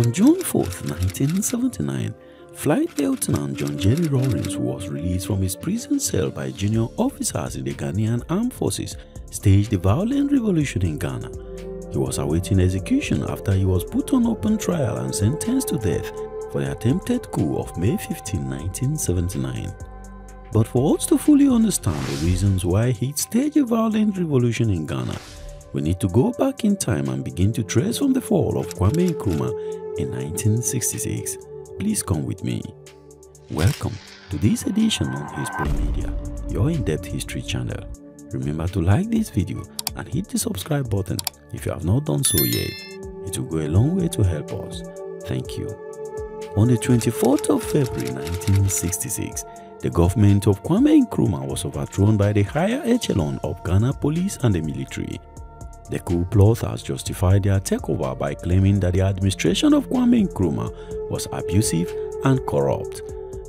On June 4, 1979, Flight Lieutenant John Jerry Rawlings was released from his prison cell by junior officers in the Ghanaian Armed Forces staged a violent revolution in Ghana. He was awaiting execution after he was put on open trial and sentenced to death for the attempted coup of May 15, 1979. But for us to fully understand the reasons why he staged a violent revolution in Ghana, we need to go back in time and begin to trace from the fall of Kwame Nkrumah in 1966. Please come with me. Welcome to this edition on Hisple Media, your in-depth history channel. Remember to like this video and hit the subscribe button if you have not done so yet. It will go a long way to help us. Thank you. On the 24th of February 1966, the government of Kwame Nkrumah was overthrown by the higher echelon of Ghana police and the military. The coup plotters justified their takeover by claiming that the administration of Kwame Nkrumah was abusive and corrupt.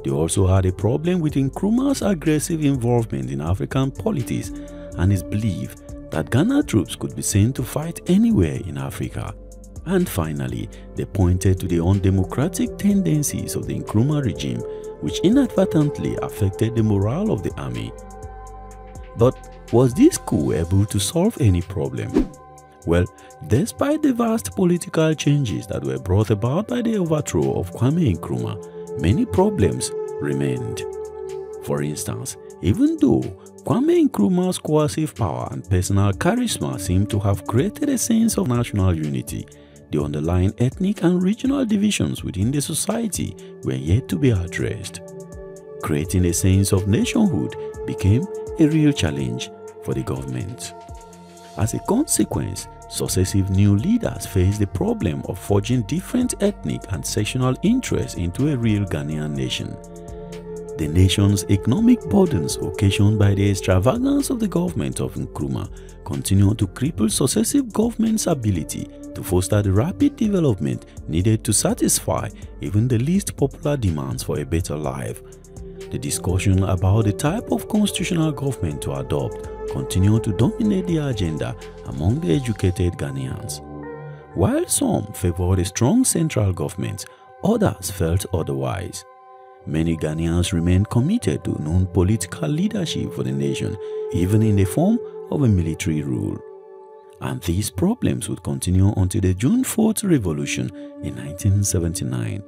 They also had a problem with Nkrumah's aggressive involvement in African politics and his belief that Ghana troops could be sent to fight anywhere in Africa. And finally, they pointed to the undemocratic tendencies of the Nkrumah regime which inadvertently affected the morale of the army. But was this coup able to solve any problem? Well, despite the vast political changes that were brought about by the overthrow of Kwame Nkrumah, many problems remained. For instance, even though Kwame Nkrumah's coercive power and personal charisma seemed to have created a sense of national unity, the underlying ethnic and regional divisions within the society were yet to be addressed. Creating a sense of nationhood became a real challenge for the government. As a consequence, successive new leaders faced the problem of forging different ethnic and sectional interests into a real Ghanaian nation. The nation's economic burdens occasioned by the extravagance of the government of Nkrumah continued to cripple successive governments' ability to foster the rapid development needed to satisfy even the least popular demands for a better life. The discussion about the type of constitutional government to adopt continued to dominate the agenda among the educated Ghanaians. While some favored a strong central government, others felt otherwise. Many Ghanaians remained committed to non-political leadership for the nation, even in the form of a military rule. And these problems would continue until the June 4th revolution in 1979.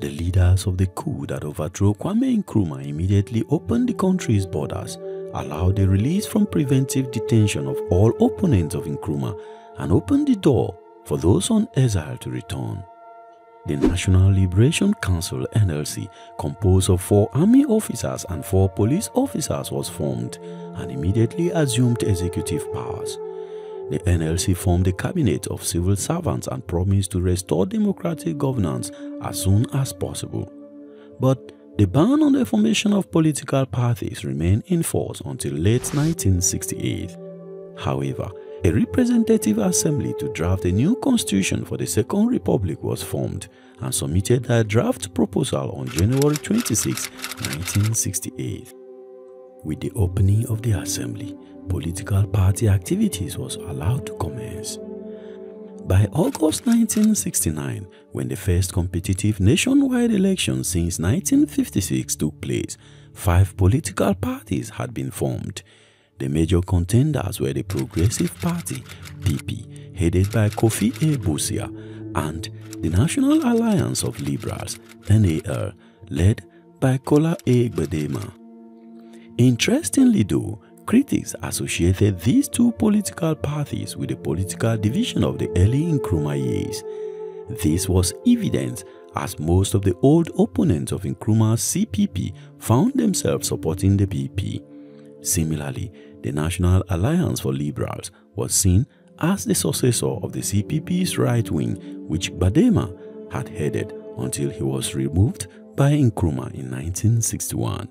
The leaders of the coup that overthrew Kwame Nkrumah immediately opened the country's borders allowed the release from preventive detention of all opponents of Nkrumah and opened the door for those on exile to return. The National Liberation Council NLC, composed of four army officers and four police officers was formed and immediately assumed executive powers. The NLC formed a cabinet of civil servants and promised to restore democratic governance as soon as possible. But the ban on the formation of political parties remained in force until late 1968. However, a representative assembly to draft a new constitution for the Second Republic was formed and submitted their draft proposal on January 26, 1968. With the opening of the assembly, political party activities was allowed to commence. By August 1969, when the first competitive nationwide election since 1956 took place, five political parties had been formed. The major contenders were the Progressive Party, PP, headed by Kofi A. Bawumia, and the National Alliance of Liberals, NAL, led by Komla A. Gbedemah. Interestingly though, Critics associated these two political parties with the political division of the early Nkrumah years. This was evident as most of the old opponents of Nkrumah's CPP found themselves supporting the PP. Similarly, the National Alliance for Liberals was seen as the successor of the CPP's right wing, which Gbedemah had headed until he was removed by Nkrumah in 1961.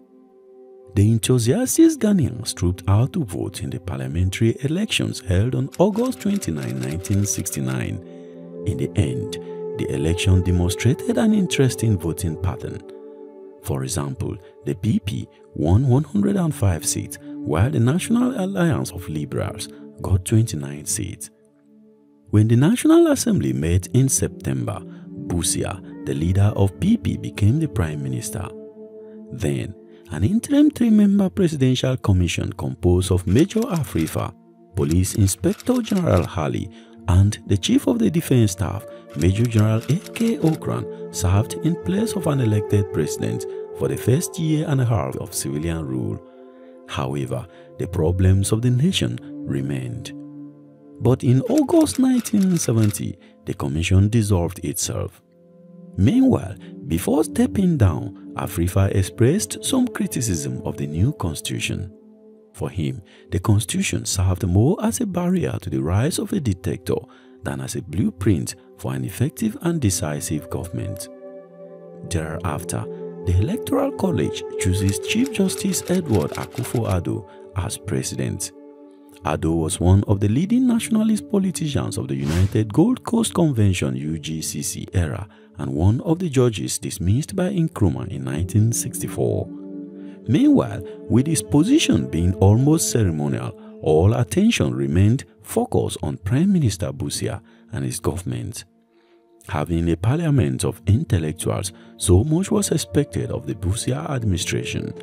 The enthusiastic Ghanaians trooped out to vote in the parliamentary elections held on August 29, 1969. In the end, the election demonstrated an interesting voting pattern. For example, the PP won 105 seats while the National Alliance of Liberals got 29 seats. When the National Assembly met in September, Busia, the leader of PP, became the prime minister. Then, an interim three-member presidential commission composed of Major Afrifa, Police Inspector General Harlley, and the Chief of the Defense Staff, Major General A.K. Ocran, served in place of an elected president for the first year and a half of civilian rule. However, the problems of the nation remained. But in August 1970, the commission dissolved itself. Meanwhile, before stepping down, Afrifa expressed some criticism of the new constitution. For him, the constitution served more as a barrier to the rise of a dictator than as a blueprint for an effective and decisive government. Thereafter, the Electoral College chooses Chief Justice Edward Akufo-Addo as president. Addo was one of the leading nationalist politicians of the United Gold Coast Convention UGCC era and one of the judges dismissed by Nkrumah in 1964. Meanwhile, with his position being almost ceremonial, all attention remained focused on Prime Minister Busia and his government. Having a parliament of intellectuals, so much was expected of the Busia administration.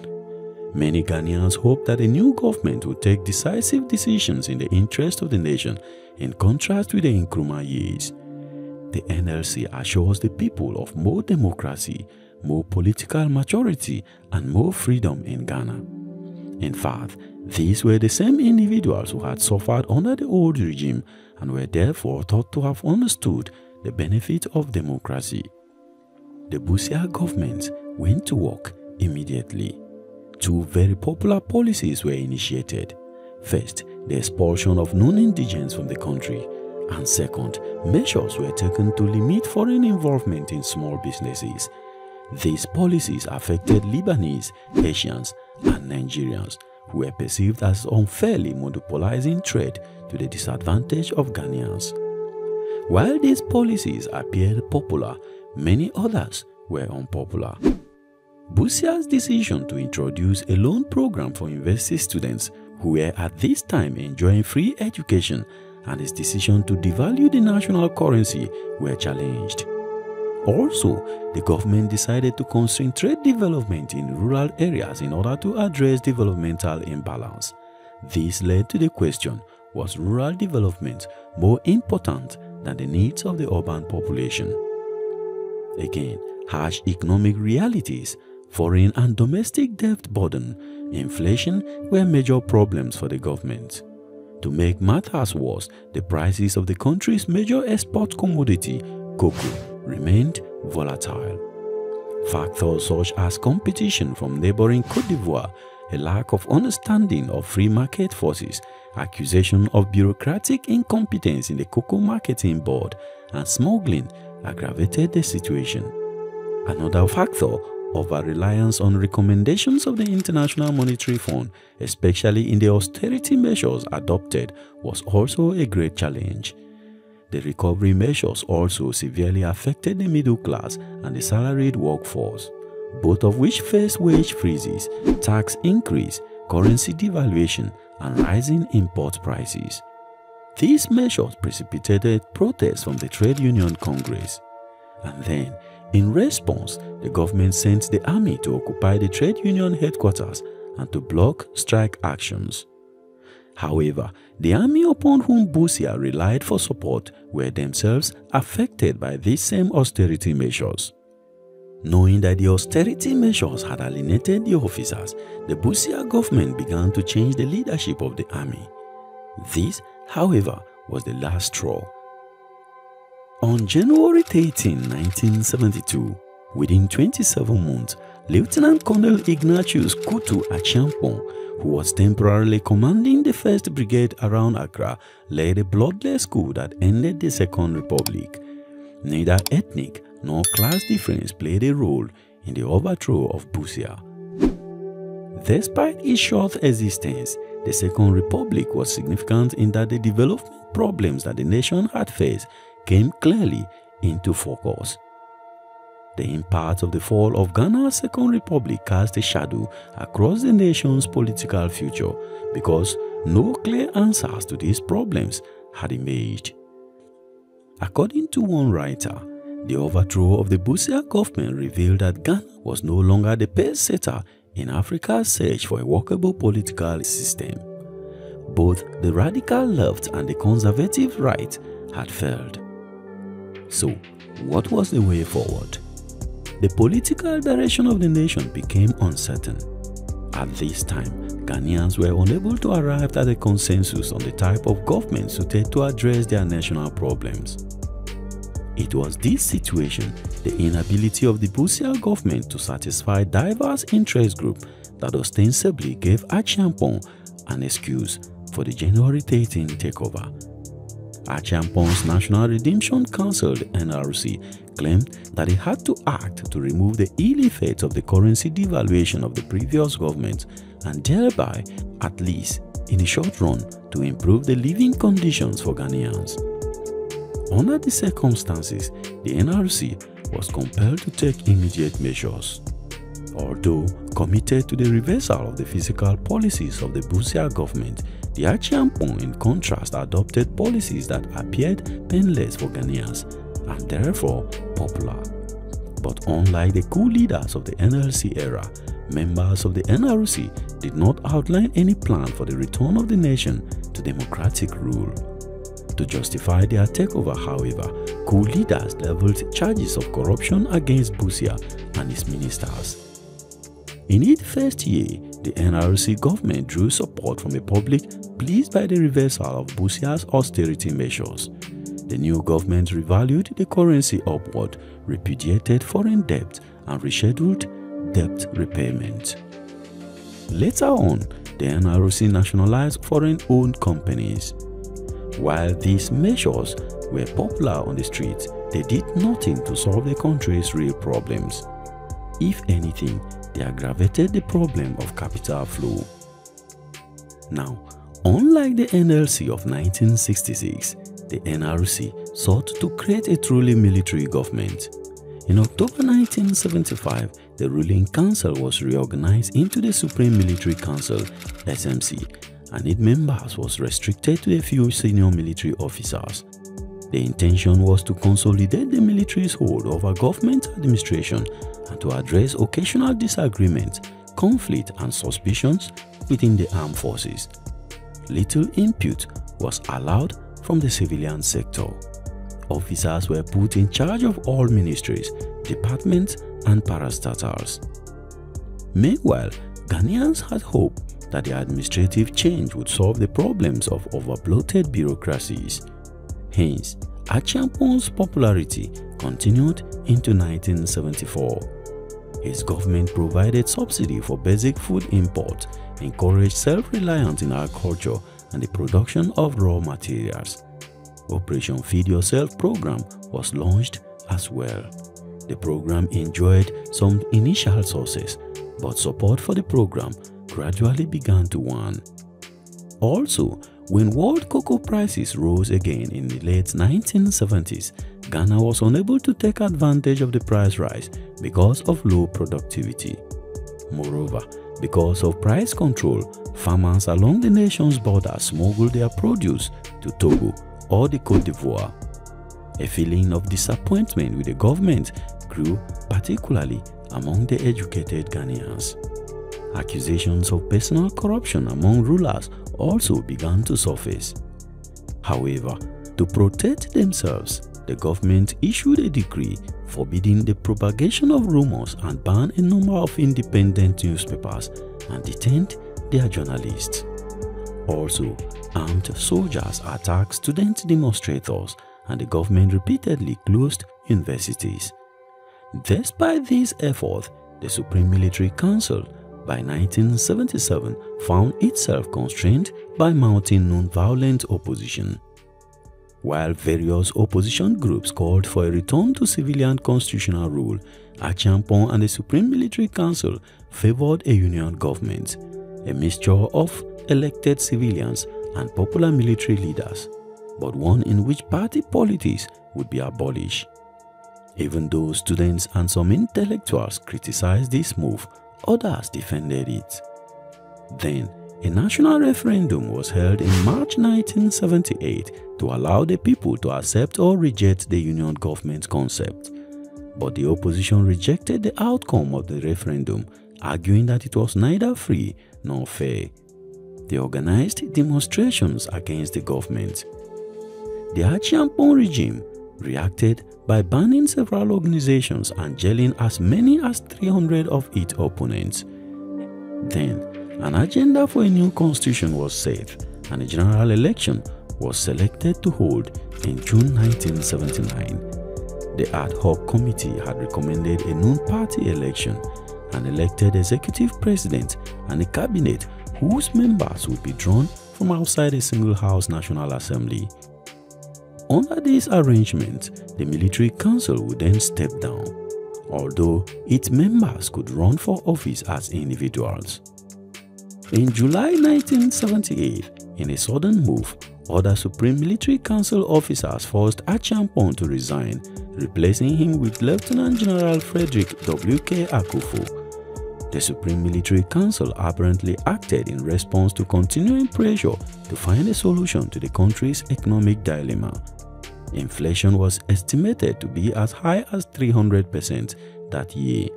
Many Ghanaians hope that a new government will take decisive decisions in the interest of the nation in contrast with the Nkrumah years. The NLC assures the people of more democracy, more political maturity and more freedom in Ghana. In fact, these were the same individuals who had suffered under the old regime and were therefore thought to have understood the benefit of democracy. The Busia government went to work immediately two very popular policies were initiated. First, the expulsion of non-indigents from the country, and second, measures were taken to limit foreign involvement in small businesses. These policies affected Lebanese, Asians, and Nigerians, who were perceived as unfairly monopolizing trade to the disadvantage of Ghanaians. While these policies appeared popular, many others were unpopular. Busia's decision to introduce a loan program for university students who were at this time enjoying free education and his decision to devalue the national currency were challenged. Also, the government decided to concentrate development in rural areas in order to address developmental imbalance. This led to the question, was rural development more important than the needs of the urban population? Again, harsh economic realities foreign and domestic debt burden, inflation were major problems for the government. To make matters worse, the prices of the country's major export commodity, cocoa, remained volatile. Factors such as competition from neighboring Cote d'Ivoire, a lack of understanding of free market forces, accusation of bureaucratic incompetence in the cocoa marketing board, and smuggling aggravated the situation. Another factor over reliance on recommendations of the International Monetary Fund, especially in the austerity measures adopted, was also a great challenge. The recovery measures also severely affected the middle class and the salaried workforce, both of which faced wage freezes, tax increase, currency devaluation, and rising import prices. These measures precipitated protests from the Trade Union Congress. And then, in response, the government sent the army to occupy the trade union headquarters and to block strike actions. However, the army upon whom Busia relied for support were themselves affected by these same austerity measures. Knowing that the austerity measures had alienated the officers, the Busia government began to change the leadership of the army. This, however, was the last straw on January 13, 1972, within 27 months, Lieutenant Colonel Ignatius Kutu Acheampong, who was temporarily commanding the 1st Brigade around Accra, led a bloodless coup that ended the Second Republic. Neither ethnic nor class difference played a role in the overthrow of Busia. Despite its short existence, the Second Republic was significant in that the development problems that the nation had faced came clearly into focus. The impact of the fall of Ghana's Second Republic cast a shadow across the nation's political future because no clear answers to these problems had emerged. According to one writer, the overthrow of the Busia government revealed that Ghana was no longer the pace setter in Africa's search for a workable political system. Both the radical left and the conservative right had failed. So, what was the way forward? The political direction of the nation became uncertain. At this time, Ghanaians were unable to arrive at a consensus on the type of government suited to address their national problems. It was this situation, the inability of the Busia government to satisfy diverse interest groups that ostensibly gave Acheampong an excuse for the January 13 takeover. Acheampong's National Redemption Council, NRC, claimed that it had to act to remove the ill effects of the currency devaluation of the previous government and thereby, at least in the short run, to improve the living conditions for Ghanaians. Under the circumstances, the NRC was compelled to take immediate measures. Although committed to the reversal of the fiscal policies of the Busia government, the Acheampong in contrast adopted policies that appeared painless for Ghanaians and therefore popular. But unlike the coup leaders of the NLC era, members of the NRC did not outline any plan for the return of the nation to democratic rule. To justify their takeover, however, coup leaders leveled charges of corruption against Busia and his ministers. In its first year, the NRC government drew support from the public pleased by the reversal of Busia's austerity measures. The new government revalued the currency upward, repudiated foreign debt, and rescheduled debt repayment. Later on, the NRC nationalized foreign-owned companies. While these measures were popular on the streets, they did nothing to solve the country's real problems. If anything, they aggravated the problem of capital flow. Now, unlike the NLC of 1966, the NRC sought to create a truly military government. In October 1975, the ruling council was reorganized into the Supreme Military Council SMC and its members was restricted to a few senior military officers. The intention was to consolidate the military's hold over government administration and to address occasional disagreements, conflict and suspicions within the armed forces. Little input was allowed from the civilian sector. Officers were put in charge of all ministries, departments and parastatals. Meanwhile, Ghanaians had hope that the administrative change would solve the problems of overbloated bureaucracies. Hence, Acheampong's popularity continued into 1974. His government provided subsidy for basic food import, encouraged self-reliance in agriculture and the production of raw materials. Operation Feed Yourself program was launched as well. The program enjoyed some initial success, but support for the program gradually began to wane. Also, when world cocoa prices rose again in the late 1970s, Ghana was unable to take advantage of the price rise because of low productivity. Moreover, because of price control, farmers along the nation's border smuggled their produce to Togo or the Cote d'Ivoire. A feeling of disappointment with the government grew particularly among the educated Ghanaians. Accusations of personal corruption among rulers also began to surface. However, to protect themselves, the government issued a decree forbidding the propagation of rumors and banned a number of independent newspapers and detained their journalists. Also, armed soldiers attacked student demonstrators and the government repeatedly closed universities. Despite these efforts, the Supreme Military Council by 1977 found itself constrained by mounting non-violent opposition. While various opposition groups called for a return to civilian constitutional rule, Acheampong and the Supreme Military Council favored a union government, a mixture of elected civilians and popular military leaders, but one in which party politics would be abolished. Even though students and some intellectuals criticized this move, others defended it. Then, a national referendum was held in March 1978 to allow the people to accept or reject the union government concept. But the opposition rejected the outcome of the referendum, arguing that it was neither free nor fair. They organized demonstrations against the government. The Acheampong regime reacted by banning several organizations and jailing as many as 300 of its opponents. Then, an agenda for a new constitution was set and a general election was selected to hold in June 1979. The ad hoc committee had recommended a non-party election, an elected executive president and a cabinet whose members would be drawn from outside a single house National Assembly. Under this arrangement, the military council would then step down, although its members could run for office as individuals. In July 1978, in a sudden move, other Supreme Military Council officers forced Acheampong to resign, replacing him with Lieutenant General Frederick W.K. Akuffo. The Supreme Military Council apparently acted in response to continuing pressure to find a solution to the country's economic dilemma. Inflation was estimated to be as high as 300% that year.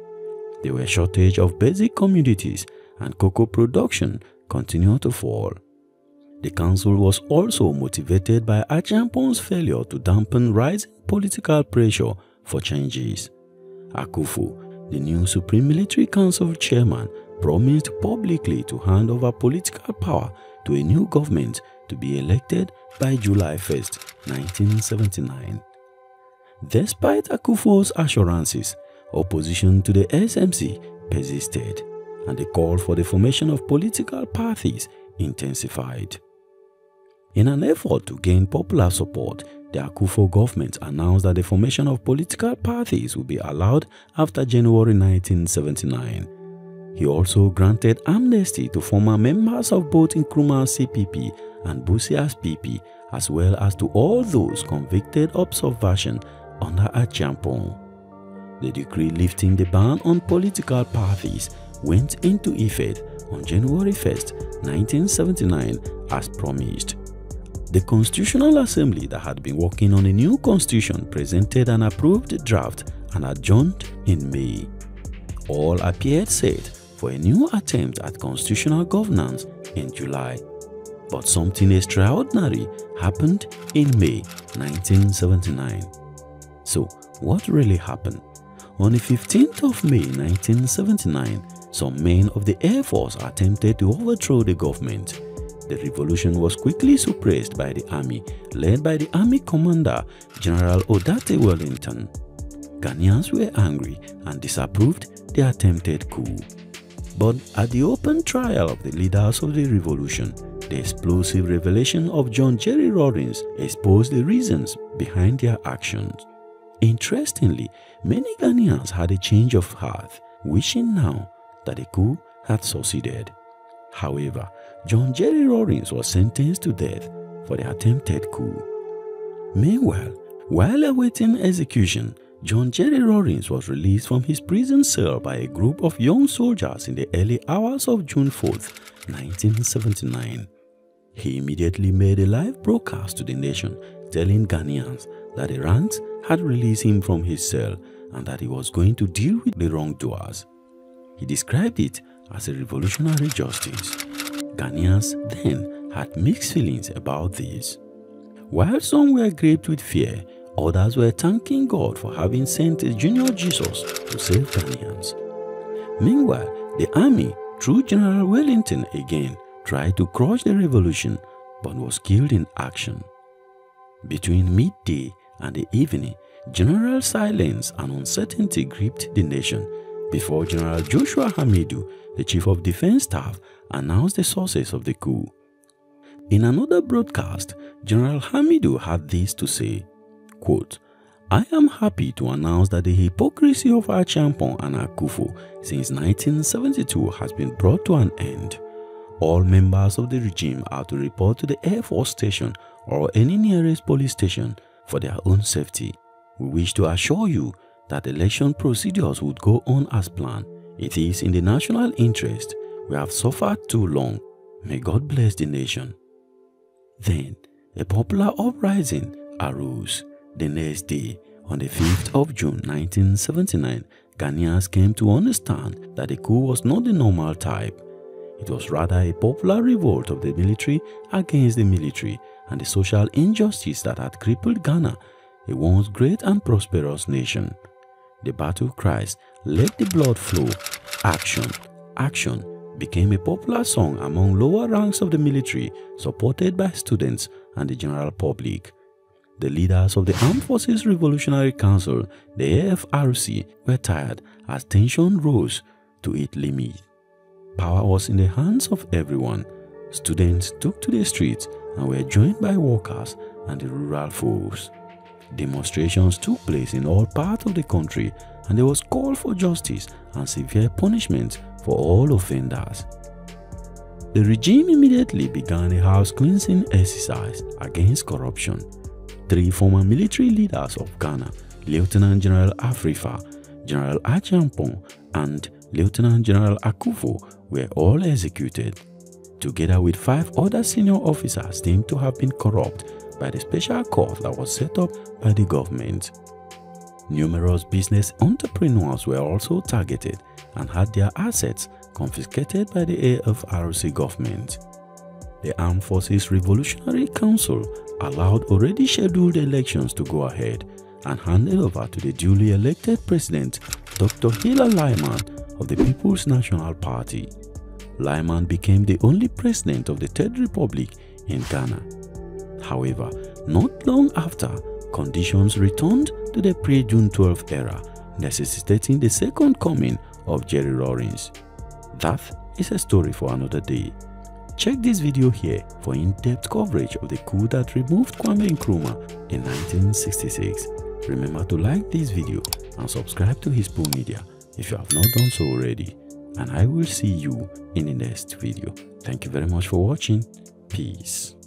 There were shortage of basic commodities and cocoa production continued to fall. The council was also motivated by Acheampong's failure to dampen rising political pressure for changes. Akuffo the new Supreme Military Council chairman promised publicly to hand over political power to a new government to be elected by July 1, 1979. Despite Akuffo's assurances, opposition to the SMC persisted and the call for the formation of political parties intensified. In an effort to gain popular support, the Akuffo government announced that the formation of political parties would be allowed after January 1979. He also granted amnesty to former members of both Nkrumah's CPP and Busia's PP, as well as to all those convicted of subversion under Acheampong. The decree lifting the ban on political parties went into effect on January 1, 1979 as promised. The Constitutional Assembly that had been working on a new constitution presented an approved draft and adjourned in May. All appeared set for a new attempt at constitutional governance in July. But something extraordinary happened in May 1979. So, what really happened? On the 15th of May 1979, some men of the Air Force attempted to overthrow the government the revolution was quickly suppressed by the army, led by the army commander, General Odartey Wellington. Ghanaians were angry and disapproved the attempted coup. But at the open trial of the leaders of the revolution, the explosive revelation of John Jerry Rawlings exposed the reasons behind their actions. Interestingly, many Ghanaians had a change of heart, wishing now that the coup had succeeded. However, John Jerry Rawlings was sentenced to death for the attempted coup. Meanwhile, while awaiting execution, John Jerry Rawlings was released from his prison cell by a group of young soldiers in the early hours of June 4, 1979. He immediately made a live broadcast to the nation telling Ghanaians that the ranks had released him from his cell and that he was going to deal with the wrongdoers. He described it as a revolutionary justice. Ghanaians then had mixed feelings about this. While some were gripped with fear, others were thanking God for having sent a junior Jesus to save Ghanaians. Meanwhile, the army, through General Wellington again, tried to crush the revolution but was killed in action. Between midday and the evening, general silence and uncertainty gripped the nation before General Joshua Hamidu, the Chief of Defense Staff, announced the sources of the coup. In another broadcast, General Hamidu had this to say, quote, I am happy to announce that the hypocrisy of Acheampong and our Akuffo since 1972 has been brought to an end. All members of the regime are to report to the Air Force Station or any nearest police station for their own safety. We wish to assure you that election procedures would go on as planned. It is in the national interest. We have suffered too long. May God bless the nation. Then, a popular uprising arose. The next day, on the 5th of June 1979, Ghanaians came to understand that the coup was not the normal type. It was rather a popular revolt of the military against the military and the social injustice that had crippled Ghana, a once great and prosperous nation. The battle cries, let the blood flow, action, action, became a popular song among lower ranks of the military supported by students and the general public. The leaders of the Armed Forces Revolutionary Council, the AFRC, were tired as tension rose to its limit. Power was in the hands of everyone. Students took to the streets and were joined by workers and the rural folks. Demonstrations took place in all parts of the country and there was call for justice and severe punishment for all offenders. The regime immediately began a house cleansing exercise against corruption three former military leaders of Ghana, Lieutenant General Afrifa, General Acheampong, and Lieutenant General Akuffo were all executed, together with five other senior officers deemed to have been corrupt by the special court that was set up by the government. Numerous business entrepreneurs were also targeted and had their assets confiscated by the AFRC government. The Armed Forces Revolutionary Council allowed already scheduled elections to go ahead and handed over to the duly elected president, Dr. Hilla Limann of the People's National Party. Limann became the only president of the Third Republic in Ghana. However, not long after, conditions returned to the pre-June 12 era, necessitating the second coming of Jerry Rawlings. That is a story for another day. Check this video here for in-depth coverage of the coup that removed Kwame Nkrumah in 1966. Remember to like this video and subscribe to Hisple Media if you have not done so already. And I will see you in the next video. Thank you very much for watching. Peace.